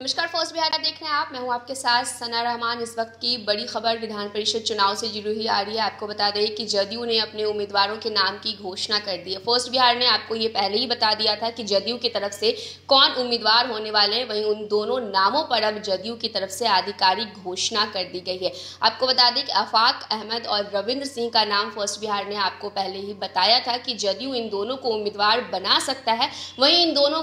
नमस्कार फ़र्स्ट बिहार देख रहे हैं आप। मैं हूँ आपके साथ सना रहमान। इस वक्त की बड़ी खबर, विधान परिषद चुनाव से जुड़ी हुई आ रही है। आपको बता दें कि जदयू ने अपने उम्मीदवारों के नाम की घोषणा कर दी है। फ़र्स्ट बिहार ने आपको ये पहले ही बता दिया था कि जदयू की तरफ़ से कौन उम्मीदवार होने वाले हैं। वहीं उन दोनों नामों पर अब जदयू की तरफ़ से आधिकारिक घोषणा कर दी गई है। आपको बता दें कि अफाक अहमद और रविंद्र सिंह का नाम फ़र्स्ट बिहार ने आपको पहले ही बताया था कि जदयू इन दोनों को उम्मीदवार बना सकता है। वहीं इन दोनों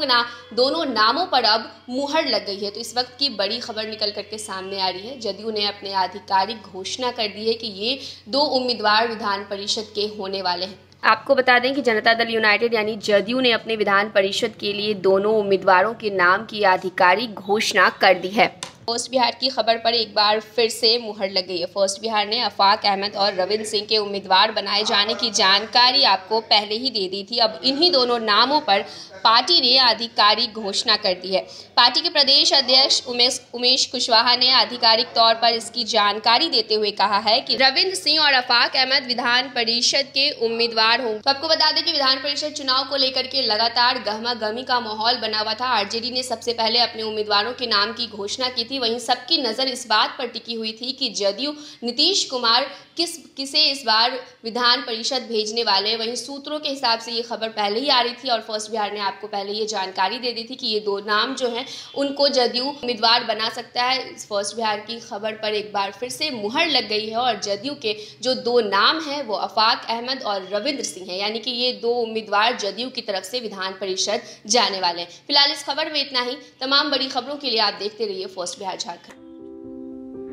दोनों नामों पर अब मुहर लग गई है। तो इस वक्त की बड़ी खबर निकल करके सामने आ रही है, जदयू ने अपने आधिकारिक घोषणा कर दी है कि ये दो उम्मीदवार विधान परिषद के होने वाले हैं। आपको बता दें कि जनता दल यूनाइटेड यानी जदयू ने अपने विधान परिषद के लिए दोनों उम्मीदवारों के नाम की आधिकारिक घोषणा कर दी है। फ़र्स्ट बिहार की खबर पर एक बार फिर से मुहर लग गई है। फ़र्स्ट बिहार ने अफाक अहमद और रविंद्र सिंह के उम्मीदवार बनाए जाने की जानकारी आपको पहले ही दे दी थी। अब इन्हीं दोनों नामों पर पार्टी ने आधिकारिक घोषणा कर दी है। पार्टी के प्रदेश अध्यक्ष उमेश उमेश कुशवाहा ने आधिकारिक तौर पर इसकी जानकारी देते हुए कहा है कि रविंद्र सिंह और अफाक अहमद विधान परिषद के उम्मीदवार होंगे। तो आपको बता दें कि विधान परिषद चुनाव को लेकर के लगातार गहमा गहमी का माहौल बना हुआ था। आरजेडी ने सबसे पहले अपने उम्मीदवारों के नाम की घोषणा की थी। वहीं सबकी नज़र इस बात पर टिकी हुई थी कि जदयू नीतीश कुमार किस, किसे इस बार विधान परिषद भेजने वाले वहीं सूत्रों के हिसाब से ये खबर पहले ही आ रही थी और फ़र्स्ट बिहार ने आपको पहले ये जानकारी दे दी थी कि ये दो नाम जो हैं, उनको जदयू उम्मीदवार बना सकता है। फ़र्स्ट बिहार की खबर पर एक बार फिर से मुहर लग गई है और जदयू के जो दो नाम हैं, वो अफाक अहमद और रविंद्र सिंह हैं। यानी कि ये दो उम्मीदवार जदयू की तरफ़ से विधान परिषद जाने वाले हैं। फ़िलहाल इस खबर में इतना ही। तमाम बड़ी खबरों के लिए आप देखते रहिए फ़र्स्ट बिहार। झारखंड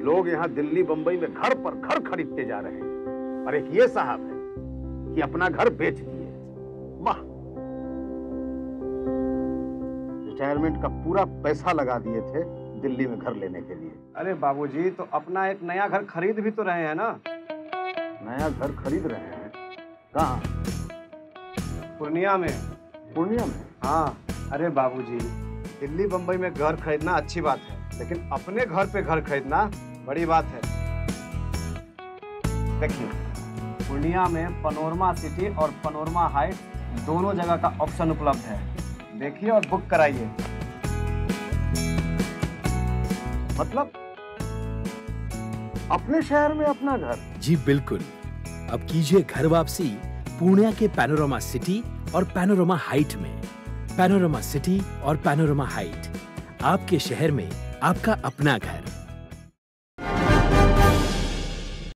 लोग यहाँ दिल्ली बंबई में घर पर घर खरीदते जा रहे हैं। और एक ये साहब है कि अपना घर बेच दिए। वाह! रिटायरमेंट का पूरा पैसा लगा दिए थे दिल्ली में घर लेने के लिए। अरे बाबूजी तो अपना एक नया घर खरीद भी तो रहे हैं ना? नया घर खरीद रहे हैं? कहाँ? पूर्णिया में। पूर्णिया में? हाँ। अरे बाबूजी दिल्ली बम्बई में घर खरीदना अच्छी बात है, लेकिन अपने घर पे घर खरीदना बड़ी बात है। देखिए, पूर्णिया में पनोरमा सिटी और पनोरमा हाइट दोनों जगह का ऑप्शन उपलब्ध है। देखिए और बुक कराइए। मतलब अपने शहर में अपना घर। जी, बिल्कुल। अब कीजिए घर वापसी पूर्णिया के पैनोरमा सिटी और पैनोरमा हाइट में। पैनोरमा सिटी और पैनोरमा हाइट आपके शहर में आपका अपना घर।